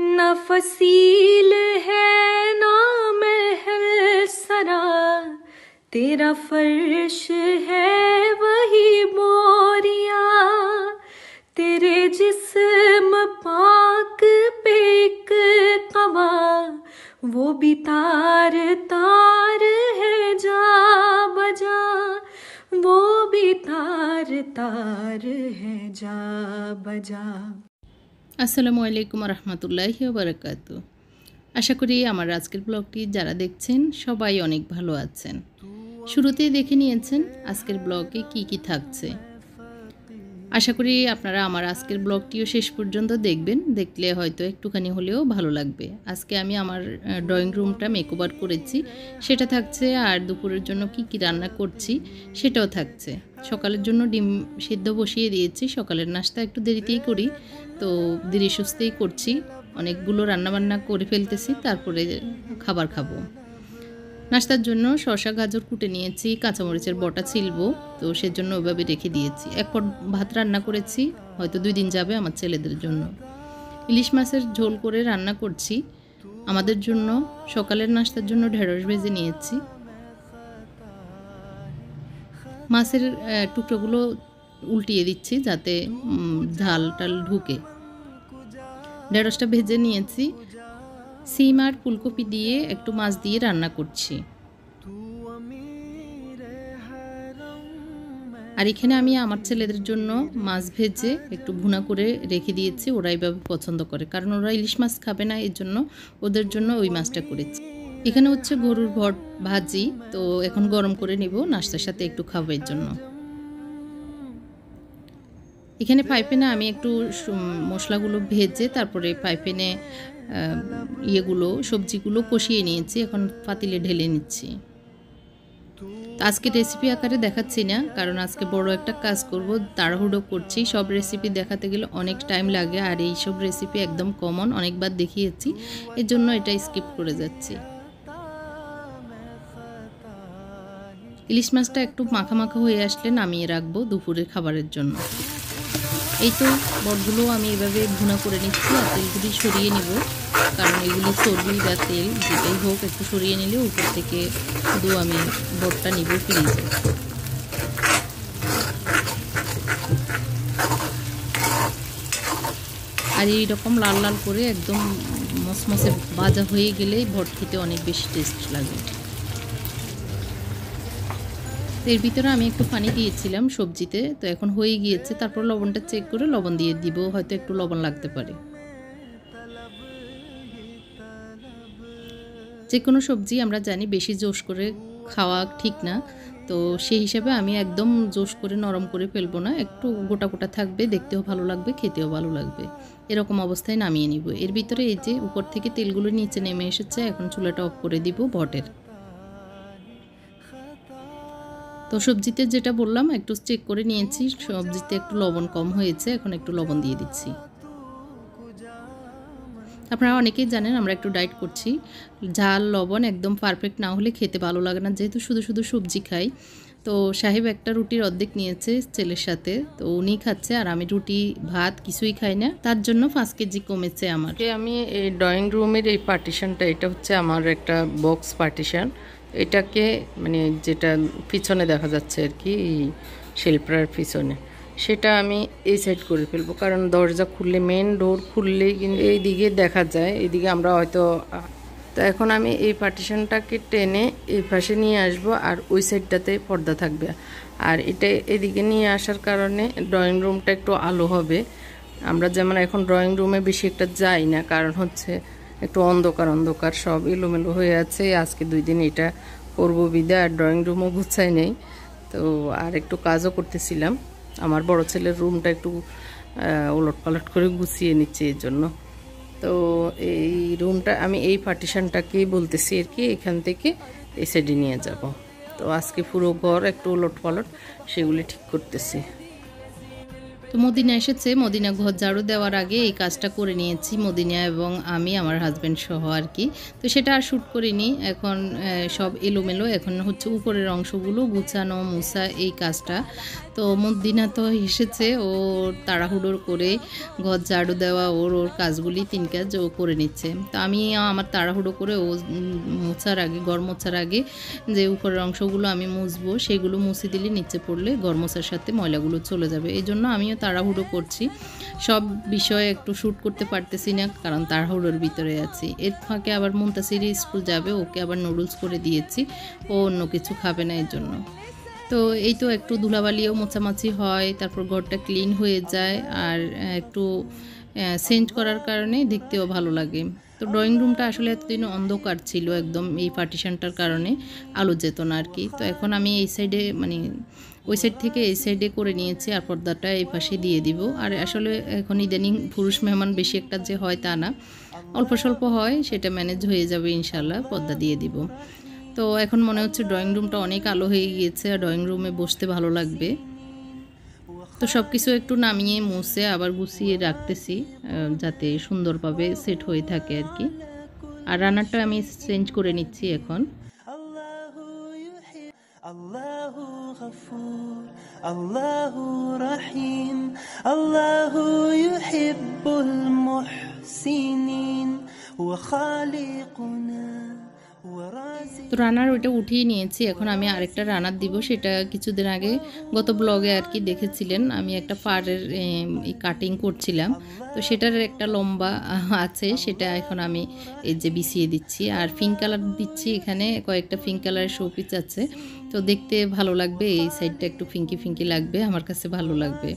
न फसील है, ना महल सरा। तेरा फर्श है वही बोरिया तेरे जिस्म पाक पे एक कवा वो भी तार तार है जा बजा। वो भी तार तार है जा बजा। আসসালামু আলাইকুম রহমতুল্লাহি বারাকাতু। আশা করি আমার আজকের ব্লগটি যারা দেখছেন সবাই অনেক ভালো আছেন। শুরুতেই দেখে নিয়েছেন আজকের ব্লগে কি কি থাকছে। আশা করি আপনারা আমার আজকের ব্লগটিও শেষ পর্যন্ত দেখবেন। দেখলে হয়তো একটুখানি হলেও ভালো লাগবে। আজকে আমি আমার ড্রয়িং রুমটা মেকওভার করেছি। সেটা থাকছে আর দুপুরের জন্য কি কি রান্না করছি সেটাও থাকছে। সকালের জন্য ডিম সেদ্ধ বসিয়ে দিয়েছি। সকালের নাস্তা একটু দেরিতেই করি। তো ধীরে সুস্থেই করছি। অনেকগুলো রান্নাবান্না করে ফেলতেছি। তারপরে খাবার খাব। নাস্তার জন্য শশা গাজর কুটে নিয়েছি, কাঁচামরিচের বটা ছিলবো, তো সেজন্য ওইভাবে রেখে দিয়েছি। এক পট ভাত রান্না করেছি, হয়তো দুই দিন যাবে আমার ছেলেদের জন্য। ইলিশ মাছের ঝোল করে রান্না করছি। আমাদের জন্য সকালের নাস্তার জন্য ঢেঁড়স ভেজে নিয়েছি। মাছের টুকরোগুলো উল্টিয়ে দিচ্ছি যাতে ঝাল টাল ঢুকে। ঢেঁড়সটা ভেজে নিয়েছি। সিম আর ফুলকপি দিয়ে একটু মাছ দিয়ে রান্না করছি। আর এখানে আমি আমার ছেলেদের জন্য মাছ ভেজে একটু ভুনা করে রেখে দিয়েছি, ওরা এইভাবে পছন্দ করে। কারণ ওরা ইলিশ মাছ খাবে না, এর জন্য ওদের জন্য ওই মাছটা করেছি। এখানে হচ্ছে গরুর ভট ভাজি, তো এখন গরম করে নিব, নাস্তার সাথে একটু খাব এর জন্য। এখানে পাইপেনে আমি একটু মশলাগুলো ভেজে তারপরে পাইপেনে ইয়েগুলো, সবজিগুলো কষিয়ে নিয়েছি, এখন পাতিলে ঢেলে নিচ্ছি। আজকে রেসিপি আকারে দেখাচ্ছি না, কারণ আজকে বড় একটা কাজ করব, তাড়াহুড়ো করছি। সব রেসিপি দেখাতে গেলে অনেক টাইম লাগে, আর এই সব রেসিপি একদম কমন অনেকবার দেখিয়েছি। এর জন্য এটা স্কিপ করে যাচ্ছি। ইলিশ মাছটা একটু মাখা মাখা হয়ে আসলে নামিয়ে রাখব দুপুরের খাবারের জন্য। এই তো বটগুলো আমি এভাবে ভুনা করে নিচ্ছি আর তেলগুলি সরিয়ে নিব। কারণ এগুলি চর্বি বা তেল, যেটাই হোক, একটু সরিয়ে নিলে উপর থেকে শুধু আমি বটটা নিব ফ্রিজে আর এইরকম লাল লাল করে একদম মসমসে ভাজা হয়ে গেলেই ভট খেতে অনেক বেশি টেস্ট লাগে। এর ভিতরে আমি একটু পানি দিয়েছিলাম সবজিতে, তো এখন হয়ে গিয়েছে। তারপর লবণটা চেক করে লবণ দিয়ে দিব, হয়তো একটু লবণ লাগতে পারে। যে কোনো সবজি আমরা জানি বেশি জোশ করে খাওয়া ঠিক না, তো সেই হিসাবে আমি একদম জোশ করে নরম করে ফেলব না, একটু গোটা গোটা থাকবে, দেখতেও ভালো লাগবে, খেতেও ভালো লাগবে। এরকম অবস্থায় নামিয়ে নিব। এর ভিতরে এই যে উপর থেকে তেলগুলো নিচে নেমে এসেছে, এখন চুলাটা অফ করে দিব বটের। তো সবজিতে যেটা বললাম, একটু চেক করে নিয়েছি, সবজিতে একটু লবণ কম হয়েছে, এখন একটু লবণ দিয়ে দিচ্ছি। আপনারা অনেকেই জানেন, আমরা একটু ডায়েট করছি। ঝাল, লবণ একদম পারফেক্ট না হলে খেতে ভালো লাগে না, যেহেতু শুধু শুধু সবজি খাই। তো সাহেব একটা রুটির অর্ধেক নিয়েছে ছেলের সাথে, তো উনি খাচ্ছে আর আমি রুটি, ভাত কিছুই খাই না। তার জন্য পাঁচ কেজি কমেছে আমার। আমি এই ড্রয়িং রুমের এই পার্টিশনটা এটা হচ্ছে আমার একটা বক্স পার্টিশন এটাকে মানে যেটা পিছনে দেখা যাচ্ছে আর কি শিল্পার পিছনে, সেটা আমি এই সাইড করে ফেলব। কারণ দরজা খুললে মেন ডোর খুললেই কিন্তু এই দিকে দেখা যায় এদিকে আমরা হয়তো, তো এখন আমি এই পার্টিশনটাকে টেনে এই পাশে নিয়ে আসব আর ওই সাইডটাতে পর্দা থাকবে। আর এটা এদিকে নিয়ে আসার কারণে ড্রয়িং রুমটা একটু আলো হবে। আমরা যেমন এখন ড্রয়িং রুমে বেশি একটা যাই না, কারণ হচ্ছে একটু অন্ধকার অন্ধকার সব এলোমেলো হয়ে আছে। আজকে দুই দিন এটা করব বিদে, আর ড্রয়িং রুমও গুছাই নেই। তো আর একটু কাজও করতেছিলাম। আমার বড় ছেলের রুমটা একটু ওলট পালট করে গুছিয়ে নিচ্ছে এর জন্য। তো এই রুমটা আমি এই পার্টিশনটাকেই বলতেছি আর কি, এখান থেকে এই সাইডে নিয়ে যাব। তো আজকে পুরো ঘর একটু ওলট পালট সেগুলি ঠিক করতেছি। তো মদিনা এসেছে, মদিনা ঘর ঝাড়ু দেওয়ার আগে এই কাজটা করে নিয়েছি, মদিনা এবং আমি, আমার হাজব্যান্ড সহ আর কি। তো সেটা আর শ্যুট করিনি, এখন সব এলোমেলো, এখন হচ্ছে উপরের অংশগুলো গুছানো, মুছা এই কাজটা। তো মদিনা তো এসেছে, ও তাড়াহুড়োর করে ঘর ঝাড়ু দেওয়া, ওর ওর কাজগুলি তিন কাজ ও করে নিচ্ছে। তো আমি আমার তাড়াহুড়ো করে ও মোছার আগে, ঘর মোছার আগে যে উপরের অংশগুলো আমি মুছবো, সেগুলো মুছে দিলে নিচে পড়লে ঘর মোছার সাথে ময়লাগুলো চলে যাবে। এই জন্য আমিও তাড়াহুড়ো করছি। সব বিষয়ে একটু শ্যুট করতে পারতেছি না, কারণ তাড়াহুড়োর ভিতরে আছি। এর ফাঁকে আবার মুন্তাসির স্কুল যাবে, ওকে আবার নুডলস করে দিয়েছি। ও অন্য কিছু খাবে না এর জন্য তো এই তো একটু ধুলাবালিও মোছামাছি হয়, তারপর ঘরটা ক্লিন হয়ে যায়, আর একটু সেন্ট করার কারণে দেখতেও ভালো লাগে। তো ড্রয়িং রুমটা আসলে এতদিন অন্ধকার ছিল, একদম এই পার্টিশনটার কারণে আলো যেত না আর কি তো এখন আমি এই সাইডে মানে ওই সাইড থেকে এই সাইডে করে নিয়েছি আর পর্দাটা এই পাশে দিয়ে দিব। আর আসলে এখন ইদানিং পুরুষ মেহমান বেশি একটা যে হয় তা না। অল্প স্বল্প হয়, সেটা ম্যানেজ হয়ে যাবে ইনশাল্লাহ পর্দা দিয়ে দিব। তো এখন মনে হচ্ছে ড্রয়িং রুমটা অনেক আলো হয়ে গিয়েছে, আর ড্রয়িং রুমে বসতে ভালো লাগবে। তো সব কিছু একটু নামিয়ে মুছে আবার গুছিয়ে রাখতেছি যাতে সুন্দরভাবে সেট হয়ে থাকে আর কি। আর রান্নাটা আমি চেঞ্জ করে নিচ্ছি এখন। আল্লাহ গফুর ওয়া তো রানার ওইটা উঠিয়ে নিয়েছি। এখন আমি আরেকটা রানার দিব, সেটা কিছুদিন আগে গত ব্লগে আর কি দেখেছিলেন। আমি একটা পাড়ের কাটিং করছিলাম। তো সেটার একটা লম্বা আছে, সেটা এখন আমি এই যে বিছিয়ে দিচ্ছি। আর পিঙ্ক কালার দিচ্ছি, এখানে কয়েকটা পিঙ্ক কালারের শোপিস আছে। তো দেখতে ভালো লাগবে, এই সাইডটা একটু ফিঙ্কি ফিঙ্কি লাগবে, আমার কাছে ভালো লাগবে।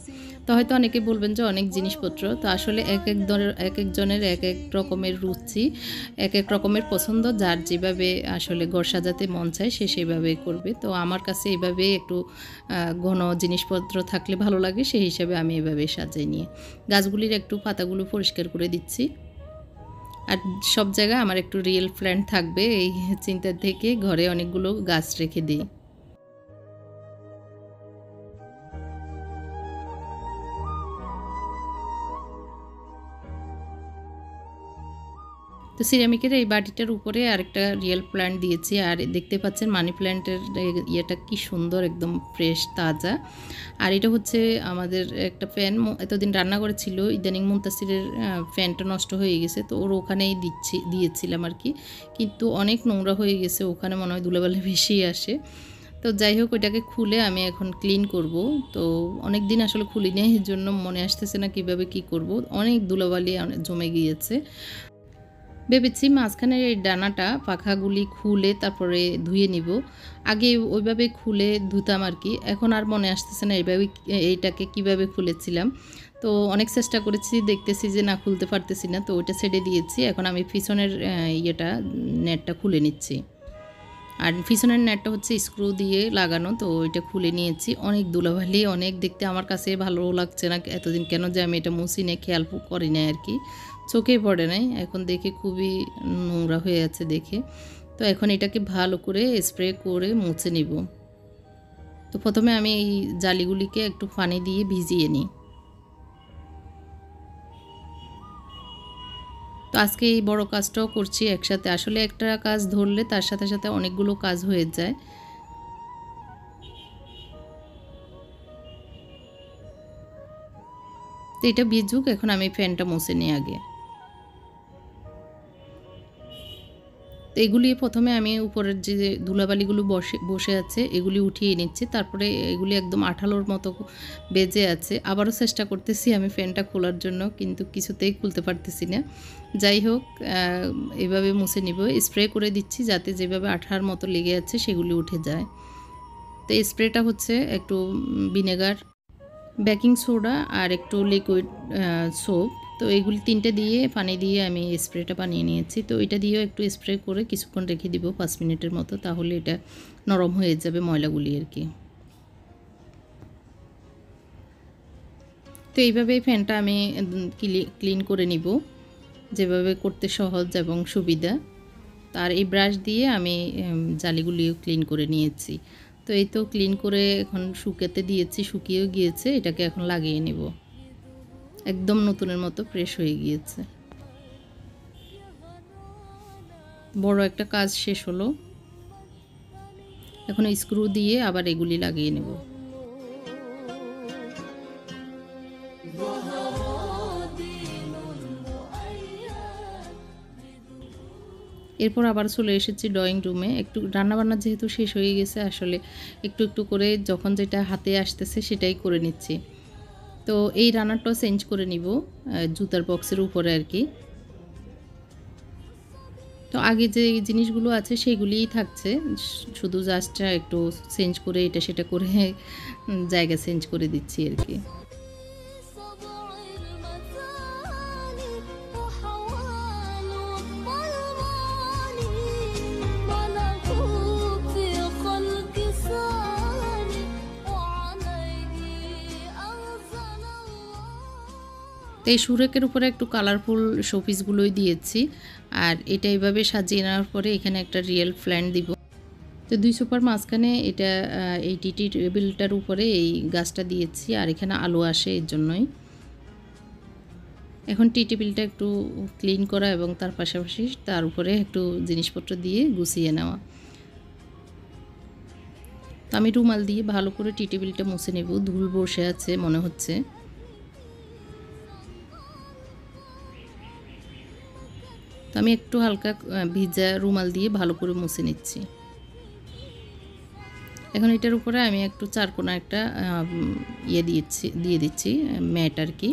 তো হয়তো অনেকে বলবেন যে অনেক জিনিসপত্র, তো আসলে এক এক ধরনের এক একজনের এক এক রকমের রুচি, এক এক রকমের পছন্দ, যার যেভাবে আসলে ঘর সাজাতে মন চায় সে সেভাবে করবে। তো আমার কাছে এইভাবে একটু ঘন জিনিসপত্র থাকলে ভালো লাগে, সেই হিসাবে আমি এভাবে সাজাই নিয়ে। গাছগুলির একটু পাতাগুলো পরিষ্কার করে দিচ্ছি। আর সব জায়গায় আমার একটু রিয়েল প্ল্যান্ট থাকবে, এই চিন্তা থেকে ঘরে অনেকগুলো গাছ রেখে দিই। তো সিরামিকের এই বাটিটার উপরে আরেকটা রিয়েল প্ল্যান্ট দিয়েছি, আর দেখতে পাচ্ছেন মানি প্ল্যান্টের ইয়েটা কি সুন্দর, একদম ফ্রেশ তাজা। আর এটা হচ্ছে আমাদের একটা ফ্যান এতদিন রান্না করেছিল, ইদানিং মুন্তাসিরের ফ্যানটা নষ্ট হয়ে গেছে, তো ওর ওখানেই দিচ্ছি, দিয়েছিলাম আর কি। কিন্তু অনেক নোংরা হয়ে গেছে, ওখানে মনে হয় ধুলাবালি বেশি আসে। তো যাই হোক, ওইটাকে খুলে আমি এখন ক্লিন করব। তো অনেক দিন আসলে খুলি নেই, এর জন্য মনে আসতেছে না কীভাবে কি করব। অনেক অনেক জমে গিয়েছে। ভেবেছি মাঝখানের এই ডানাটা পাখাগুলি খুলে তারপরে ধুয়ে নিব। আগে ওইভাবে খুলে ধুতাম আর কি। এখন আর মনে আসতেছে না এইভাবে এইটাকে কীভাবে খুলেছিলাম। তো অনেক চেষ্টা করেছি, দেখতেছি যে না খুলতে পারতেছি না, তো ওইটা ছেড়ে দিয়েছি। এখন আমি পিছনের ইয়েটা, নেটটা খুলে নিচ্ছি। আর পিছনের নেটটা হচ্ছে স্ক্রু দিয়ে লাগানো, তো ওইটা খুলে নিয়েছি। অনেক দুলাভালি অনেক দেখতে আমার কাছে ভালো লাগছে না, এতদিন কেন যে আমি এটা মুছি খেয়াল করি না আর কি। চোখে পড়ে নাই। এখন দেখে খুবই নোংরা হয়ে আছে দেখে। তো এখন এটাকে ভালো করে স্প্রে করে মুছে নিব। তো প্রথমে আমি এই জালিগুলিকে একটু পানি দিয়ে ভিজিয়ে নিই। তো আজকে এই বড় কাজটাও করছি একসাথে। আসলে একটা কাজ ধরলে তার সাথে সাথে অনেকগুলো কাজ হয়ে যায়। তো এটা ভিজুক, এখন আমি ফ্যানটা মুছে নিই আগে। তো এগুলি প্রথমে আমি উপরের যে ধুলাবালিগুলো বসে বসে আছে, এগুলি উঠিয়ে নিচ্ছি। তারপরে এগুলি একদম আঠালোর মতো বেজে আছে। আবারও চেষ্টা করতেছি আমি ফ্যানটা খোলার জন্য, কিন্তু কিছুতেই খুলতে পারতেছি না। যাই হোক এভাবে মুছে নিব। স্প্রে করে দিচ্ছি যাতে যেভাবে আঠার মতো লেগে আছে সেগুলি উঠে যায়। তো স্প্রেটা হচ্ছে একটু ভিনেগার, বেকিং সোডা আর একটু লিকুইড সোপ। তো এইগুলি তিনটে দিয়ে পানি দিয়ে আমি স্প্রেটা বানিয়ে নিয়েছি। তো এটা দিয়েও একটু স্প্রে করে কিছুক্ষণ রেখে দিব পাঁচ মিনিটের মতো, তাহলে এটা নরম হয়ে যাবে ময়লাগুলি আর কি। তো এইভাবেই ফ্যানটা আমি ক্লিন করে নিব, যেভাবে করতে সহজ এবং সুবিধা। তার এই ব্রাশ দিয়ে আমি জালিগুলিও ক্লিন করে নিয়েছি। তো এই তো ক্লিন করে এখন শুকাতে দিয়েছি, শুকিয়েও গিয়েছে, এটাকে এখন লাগিয়ে নেব। একদম নতুনের মতো ফ্রেশ হয়ে গিয়েছে। বড় একটা কাজ শেষ হলো। এখন স্ক্রু দিয়ে আবার এগুলি লাগিয়ে নেব। এরপর আবার চলে এসেছি ড্রয়িং রুমে একটু রান্নাবান্না যেহেতু শেষ হয়ে গেছে, আসলে একটু একটু করে যখন যেটা হাতে আসতেছে সেটাই করে নিচ্ছি। তো এই রানারটাও চেঞ্জ করে নিব জুতার বক্সের উপরে আর কি। তো আগে যে জিনিসগুলো আছে সেগুলিই থাকছে, শুধু জাস্টটা একটু চেঞ্জ করে এটা সেটা করে জায়গা চেঞ্জ করে দিচ্ছি আর কি। তো এই সুরেকের উপরে একটু কালারফুল শোপিসগুলোই দিয়েছি। আর এটা এইভাবে সাজিয়ে নেওয়ার পরে এখানে একটা রিয়েল ফ্ল্যান্ট দিব। তো দুই সুপার মাঝখানে এটা এই টিটি টেবিলটার উপরে এই গাছটা দিয়েছি, আর এখানে আলো আসে এর জন্যই। এখন টি টেবিলটা একটু ক্লিন করা এবং তার পাশাপাশি তার উপরে একটু জিনিসপত্র দিয়ে গুছিয়ে নেওয়া। তো আমি রুমাল দিয়ে ভালো করে টি টেবিলটা মুছে নেব। ধুল বসে আছে মনে হচ্ছে। তো আমি একটু হালকা ভিজা রুমাল দিয়ে ভালো করে মুছে নিচ্ছি। এখন এটার উপরে আমি একটু চারকোনা একটা ইয়ে দিয়েছি, দিয়ে দিচ্ছি, ম্যাট আর কি।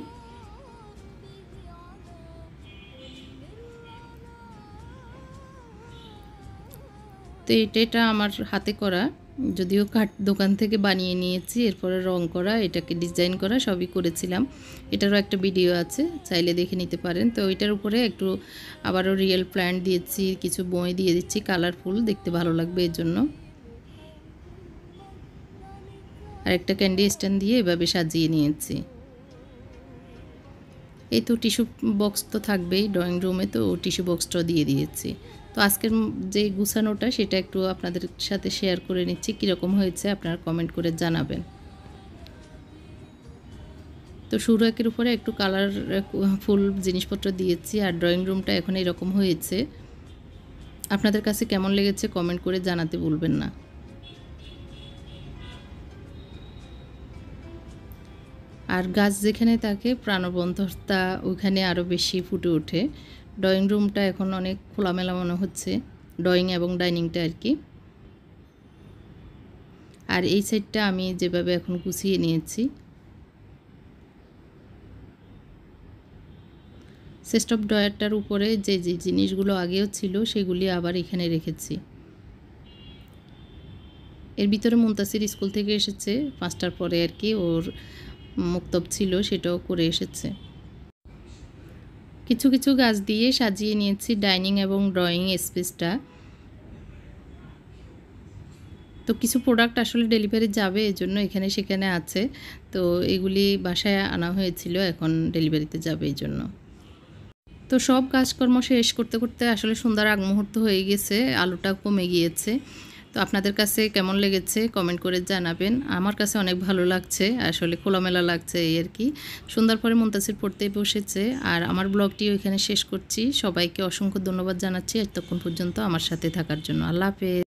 তো এটা আমার হাতে করা। যদিও কাঠ দোকান থেকে বানিয়ে নিয়েছি, এরপরে রং করা, এটাকে ডিজাইন করা, সবই করেছিলাম। এটারও একটা ভিডিও আছে, চাইলে দেখে নিতে পারেন। তো এটার উপরে একটু আবারও রিয়েল প্ল্যান্ট দিয়েছি, কিছু বই দিয়ে দিচ্ছি কালারফুল দেখতে ভালো লাগবে এর জন্য। আর একটা ক্যান্ডি স্ট্যান্ড দিয়ে এভাবে সাজিয়ে নিয়েছি। এই তো টিস্যু বক্স তো থাকবেই ড্রয়িং রুমে তো টিস্যু বক্সটাও দিয়ে দিয়েছি। তো আজকের যে গুছানোটা সেটা একটু আপনাদের সাথে শেয়ার করে নিচ্ছি, কীরকম হয়েছে আপনারা কমেন্ট করে জানাবেন। তো সুরাকের উপরে একটু কালার ফুল জিনিসপত্র দিয়েছি আর ড্রয়িং রুমটা এখন এরকম হয়েছে। আপনাদের কাছে কেমন লেগেছে কমেন্ট করে জানাতে ভুলবেন না। আর গাছ যেখানে থাকে প্রাণবন্ততা ওইখানে আরও বেশি ফুটে ওঠে। ড্রয়িং রুমটা এখন অনেক খোলামেলা মনে হচ্ছে, ড্রয়িং এবং ডাইনিংটা আর কি। আর এই সাইডটা আমি যেভাবে এখন গুছিয়ে নিয়েছি। সেস্ট অফ ডয়ারটার উপরে যে যে জিনিসগুলো আগেও ছিল সেগুলি আবার এখানে রেখেছি। এর ভিতরে মুন্তাসির স্কুল থেকে এসেছে, পাঁচটার পরে আর কি ওর মুক্তব ছিল সেটাও করে এসেছে। কিছু কিছু গাছ দিয়ে সাজিয়ে নিয়েছি ডাইনিং এবং ড্রয়িং স্পেসটা। তো কিছু প্রোডাক্ট আসলে ডেলিভারি যাবে এই জন্য এখানে সেখানে আছে। তো এগুলি বাসায় আনা হয়েছিল, এখন ডেলিভারিতে যাবে এই জন্য তো সব কাজকর্ম শেষ করতে করতে আসলে সুন্দর আগ মুহূর্ত হয়ে গেছে, আলোটা কমে গিয়েছে। তো আপনাদের কাছে কেমন লেগেছে কমেন্ট করে জানাবেন। আমার কাছে অনেক ভালো লাগছে, আসলে খোলামেলা লাগছে এই আর কি। সুন্দর পরে মুন্তাসির পড়তে বসেছে। আর আমার ব্লগটি ওইখানে শেষ করছি। সবাইকে অসংখ্য ধন্যবাদ জানাচ্ছি এতক্ষণ পর্যন্ত আমার সাথে থাকার জন্য। আল্লাহ হাফেজ।